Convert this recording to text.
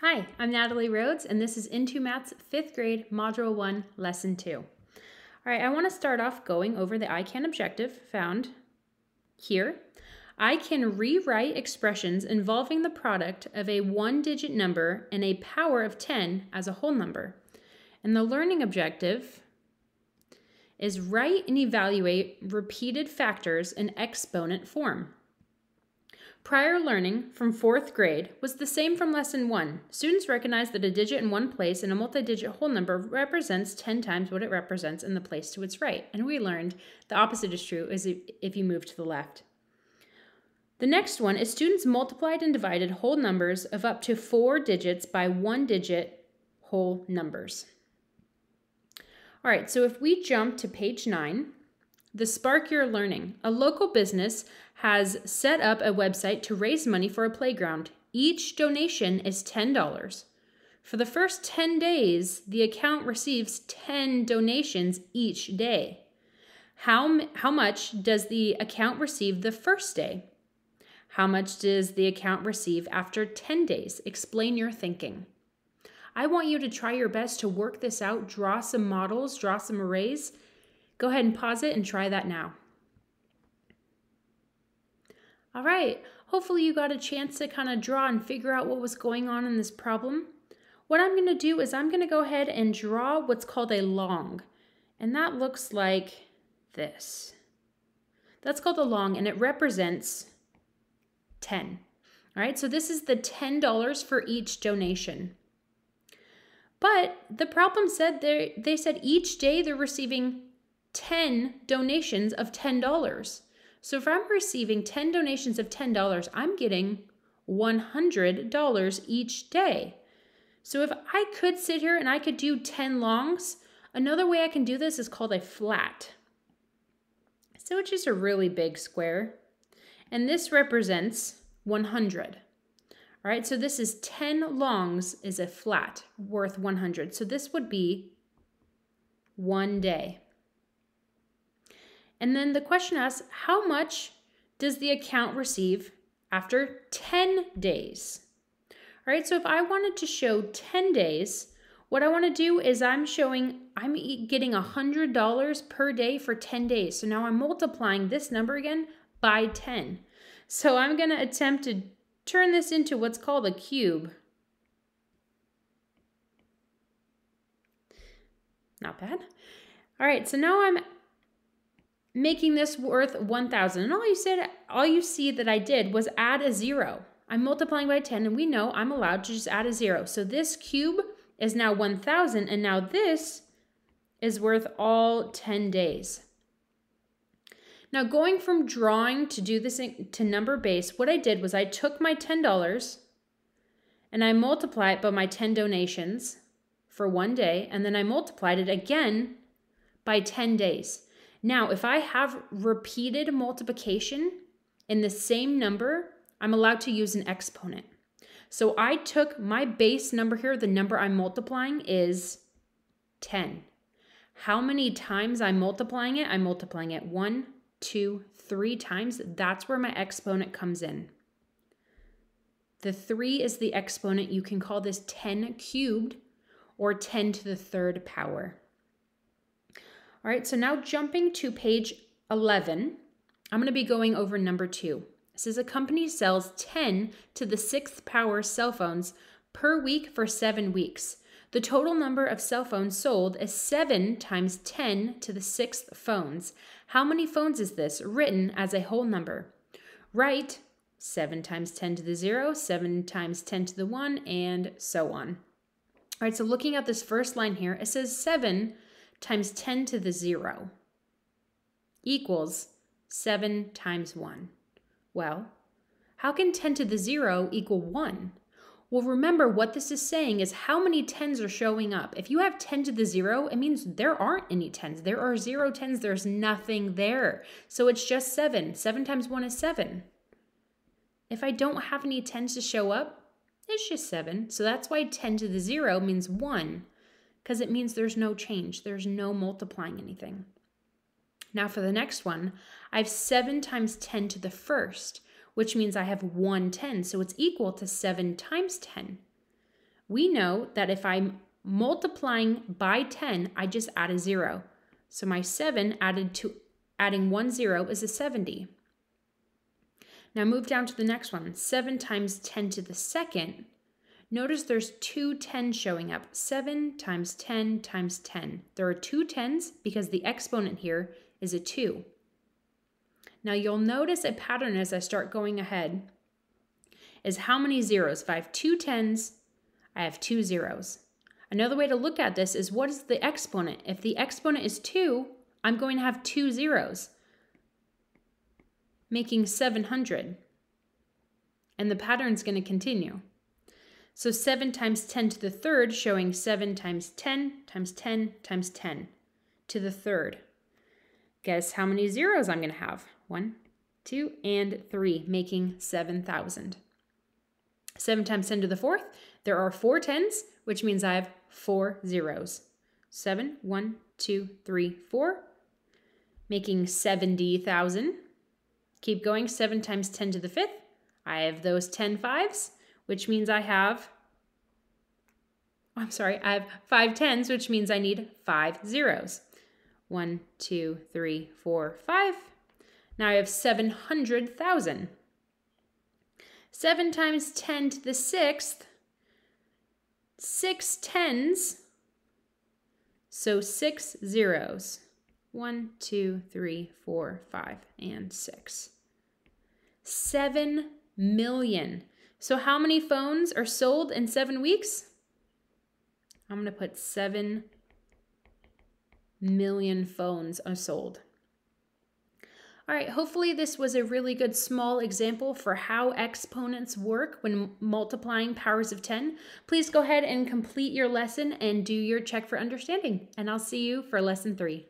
Hi, I'm Natalie Rhodes, and this is Into Math's 5th grade Module 1, Lesson 2. All right, I want to start off going over the I can objective found here. I can rewrite expressions involving the product of a one-digit number and a power of 10 as a whole number. And the learning objective is write and evaluate repeated factors in exponent form. Prior learning from fourth grade was the same from lesson one. Students recognize that a digit in one place in a multi-digit whole number represents 10 times what it represents in the place to its right. And we learned the opposite is true is if you move to the left. The next one is students multiplied and divided whole numbers of up to four digits by one digit whole numbers. All right, so if we jump to page nine, the Spark Your Learning. A local business has set up a website to raise money for a playground. Each donation is $10. For the first 10 days, the account receives 10 donations each day. How, how much does the account receive the first day? How much does the account receive after 10 days? Explain your thinking. I want you to try your best to work this out, draw some models, draw some arrays, Go ahead and pause it and try that now. All right, hopefully you got a chance to kind of draw and figure out what was going on in this problem. What I'm going to do is I'm going to go ahead and draw what's called a long, and that looks like this. That's called a long, and it represents 10. All right, so this is the $10 for each donation. But the problem said they they said each day they're receiving 10 donations of $10. So if I'm receiving 10 donations of $10, I'm getting $100 each day. So if I could sit here and I could do 10 longs, another way I can do this is called a flat. So it's just a really big square. And this represents 100. All right, so this is 10 longs is a flat worth 100. So this would be one day. And then the question asks, how much does the account receive after 10 days? All right, so if I wanted to show 10 days, what I want to do is I'm showing I'm getting $100 per day for 10 days. So now I'm multiplying this number again by 10. So I'm going to attempt to turn this into what's called a cube. Not bad. All right, so now I'm making this worth 1,000. And all you said, all you see that I did was add a zero. I'm multiplying by 10 and we know I'm allowed to just add a zero. So this cube is now 1,000 and now this is worth all 10 days. Now going from drawing to do this to number base, what I did was I took my $10 and I multiplied it by my 10 donations for one day and then I multiplied it again by 10 days. Now, if I have repeated multiplication in the same number, I'm allowed to use an exponent. So I took my base number here, the number I'm multiplying is 10. How many times I'm multiplying it? I'm multiplying it one, two, three times. That's where my exponent comes in. The 3 is the exponent. You can call this 10 cubed or 10 to the third power. All right, so now jumping to page 11, I'm going to be going over number two. It says a company sells 10 to the sixth power cell phones per week for seven weeks. The total number of cell phones sold is 7 times 10 to the sixth phones. How many phones is this written as a whole number? Write 7 times 10 to the 0, 7 times 10 to the 1, and so on. All right, so looking at this first line here, it says 7 times 10 to the 0 equals 7 times 1. Well, how can 10 to the 0 equal 1? Well, remember what this is saying is how many 10s are showing up. If you have 10 to the 0, it means there aren't any 10s. There are 0 10s, there's nothing there. So it's just 7. 7 times 1 is 7. If I don't have any 10s to show up, it's just 7. So that's why 10 to the 0 means 1 because it means there's no change. There's no multiplying anything. Now for the next one, I have 7 times 10 to the first, which means I have 110, so it's equal to 7 times 10. we know that if I'm multiplying by 10, I just add a zero. So my 7 added to adding one zero is a 70. Now move down to the next one. 7 times 10 to the second. Notice there's two 10 showing up. 7 times 10 times 10. There are two 10s because the exponent here is a 2. Now you'll notice a pattern as I start going ahead is how many zeros? If I have two 10s, I have two zeros. Another way to look at this is what is the exponent? If the exponent is 2, I'm going to have two zeros, making 700. And the pattern is going to continue. So 7 times 10 to the third, showing 7 times 10 times 10 times 10 to the third. Guess how many zeros I'm going to have? 1, 2, and 3, making 7,000. 7 times 10 to the fourth, there are four tens, which means I have four zeros. 7, 1, 2, 3, 4, making 70,000. Keep going, 7 times 10 to the fifth. I have those 10 fives, which means I have, I'm sorry, I have five tens, which means I need five zeros. One, two, three, four, five. Now I have 700,000. 7 times 10 to the sixth, six tens, so six zeros. One, two, three, four, five, and six. Seven million. So how many phones are sold in seven weeks? I'm going to put seven million phones are sold. All right, hopefully this was a really good small example for how exponents work when multiplying powers of 10. Please go ahead and complete your lesson and do your check for understanding, and I'll see you for lesson three.